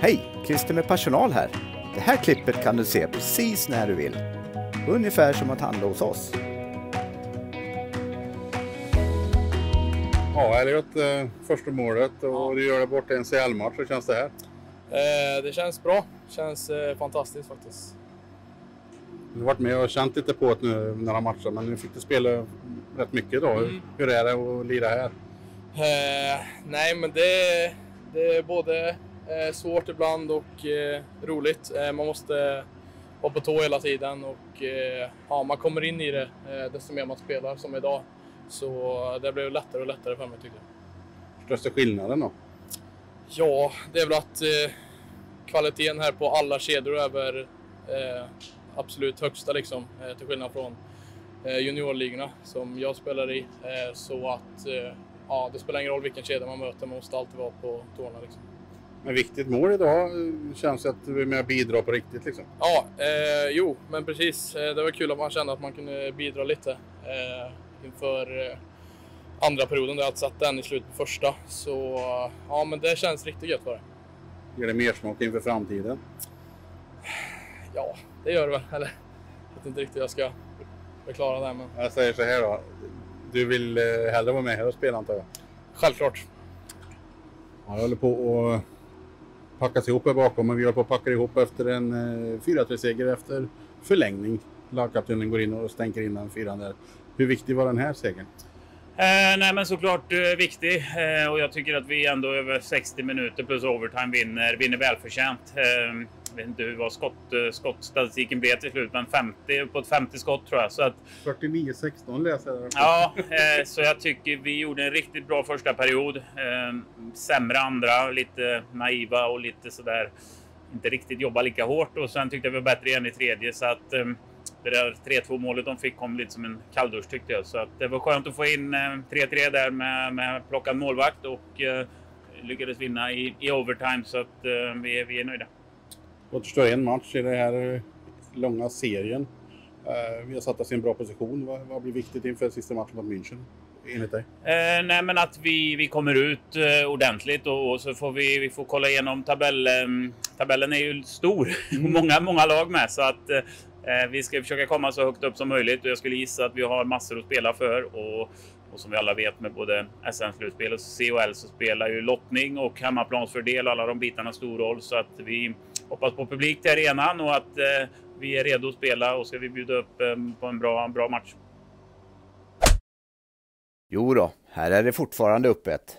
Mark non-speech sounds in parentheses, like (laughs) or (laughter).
Hej! Christer med personal här. Det här klippet kan du se precis när du vill. Ungefär som att handla hos oss. Ja, Elliot, eh, första målet och du gör det borta i en CL-match. Hur känns det här? Eh, det känns bra. känns eh, fantastiskt faktiskt. Du har varit med och känt lite på det nu några matcher, men nu fick du spela rätt mycket då. Mm. Hur är det att lira här? Eh, nej, men det, det är både svårt ibland och eh, roligt. Eh, man måste vara på tå hela tiden och eh, ja, man kommer in i det eh, desto mer man spelar som idag. Så det blev lättare och lättare för mig tycker jag. Största skillnaden då? Ja, det är väl att eh, kvaliteten här på alla kedjor är väl eh, absolut högsta liksom, eh, till skillnad från eh, juniorligorna som jag spelar i. Eh, så att eh, ja, det spelar ingen roll vilken kedja man möter, man måste alltid vara på tårna. Liksom. Men viktigt mål idag eh, känns att du är med och bidrar på riktigt liksom. Ja, eh, jo, men precis. Eh, det var kul att man kände att man kunde bidra lite eh, inför eh, andra perioden där jag hade satt den i slutet på första. Så ja, men det känns riktigt gött för det. Ger det mer smak inför framtiden? Ja, det gör det väl. Eller, jag vet inte riktigt hur jag ska förklara det, men Jag säger så här då. Du vill eh, hellre vara med här och spela antar jag? självklart. Ja, jag håller på att packas ihop här bakom, men vi håller på att packa ihop efter en eh, 4-3-seger efter förlängning. Lagkaptenen går in och stänker in den fyran där. Hur viktig var den här segern? Eh, nej men såklart eh, viktig eh, och jag tycker att vi ändå över 60 minuter plus overtime vinner, vinner välförtjänt. Eh, jag vet inte hur vad skott, eh, skottstatistiken blev till slut, men 50, på ett 50 skott tror jag. Så att, 49-16 läser jag. ja, eh, så jag tycker vi gjorde en riktigt bra första period. Eh, sämre andra, lite naiva och lite sådär inte riktigt jobba lika hårt och sen tyckte jag vi var bättre igen i tredje så att det där 3-2 målet de fick kom lite som en kalldusch tyckte jag. Så att det var skönt att få in eh, 3-3 där med, med plockad målvakt och eh, lyckades vinna i, i overtime så att eh, vi, är- vi är nöjda. Återstår en match i den här eh, långa serien. Eh, Vi har satt oss i en bra position. Vad, vad blir viktigt inför sista matchen mot München? Enligt dig? Eh, nej, men att vi, vi kommer ut eh, ordentligt och, och så får vi, vi får kolla igenom tabell, eh, tabellen. är ju stor och (laughs) många, många lag med så att eh, Eh, vi ska försöka komma så högt upp som möjligt och jag skulle gissa att vi har massor att spela för och, och som vi alla vet med både SM-slutspel och CHL så spelar ju lottning och hemmaplansfördel och alla de bitarna stor roll så att vi hoppas på publik till arenan och att eh, vi är redo att spela och ska vi bjuda upp eh, på en bra, en bra match. Jo då, här är det fortfarande öppet.